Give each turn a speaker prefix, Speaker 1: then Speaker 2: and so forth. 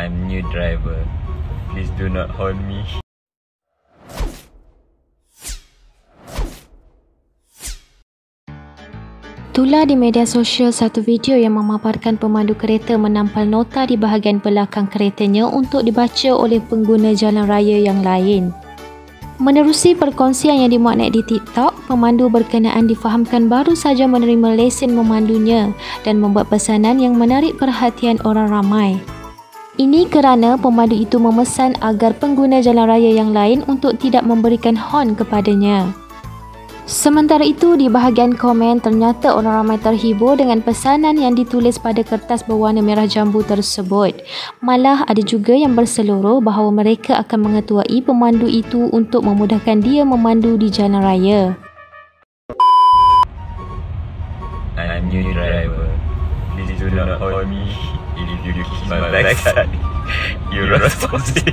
Speaker 1: I'm new driver. Please do not hold me.
Speaker 2: Tular di media sosial satu video yang memaparkan pemandu kereta menampal nota di bahagian belakang keretanya untuk dibaca oleh pengguna jalan raya yang lain. Menerusi perkongsian yang dimuat naik di TikTok, pemandu berkenaan difahamkan baru saja menerima lesen memandunya dan membuat pesanan yang menarik perhatian orang ramai. Ini kerana pemandu itu memesan agar pengguna jalan raya yang lain untuk tidak memberikan hon kepadanya. Sementara itu, di bahagian komen ternyata orang ramai terhibur dengan pesanan yang ditulis pada kertas berwarna merah jambu tersebut. Malah ada juga yang berseluruh bahawa mereka akan mengetuai pemandu itu untuk memudahkan dia memandu di jalan raya.
Speaker 1: I'm new driver. Please do not hold me. If you kiss my backside, you're responsible.